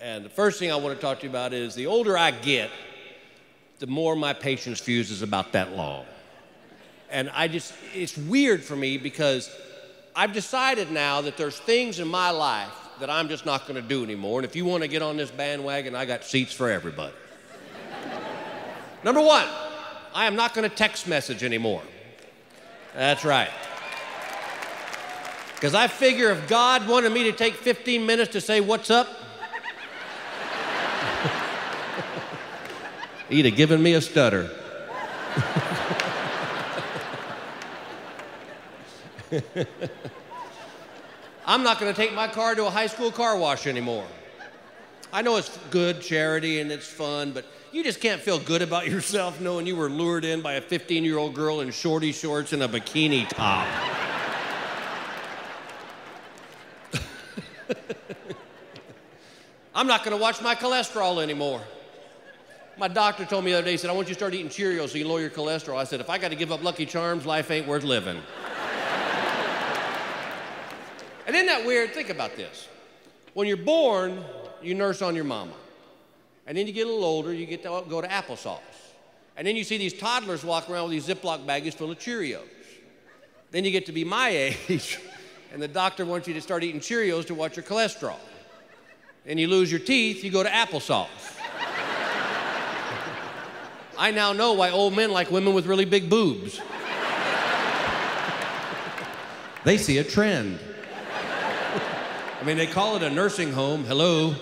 And the first thing I want to talk to you about is the older I get, the more my patience fuse is about that long. And I just, it's weird for me because I've decided now that there's things in my life that I'm just not going to do anymore. And if you want to get on this bandwagon, I got seats for everybody. Number one, I am not going to text message anymore. That's right. Because I figure if God wanted me to take 15 minutes to say, What's up? He'd have given me a stutter. I'm not going to take my car to a high school car wash anymore. I know it's good charity and it's fun, but you just can't feel good about yourself knowing you were lured in by a 15 year old girl in shorty shorts and a bikini top. I'm not going to watch my cholesterol anymore. My doctor told me the other day, he said, I want you to start eating Cheerios so you lower your cholesterol. I said, if I got to give up Lucky Charms, life ain't worth living. and isn't that weird? Think about this. When you're born, you nurse on your mama. And then you get a little older, you get to go to applesauce. And then you see these toddlers walk around with these Ziploc baggies full of Cheerios. Then you get to be my age, and the doctor wants you to start eating Cheerios to watch your cholesterol. And you lose your teeth, you go to applesauce. I now know why old men like women with really big boobs. they see a trend. I mean, they call it a nursing home. Hello.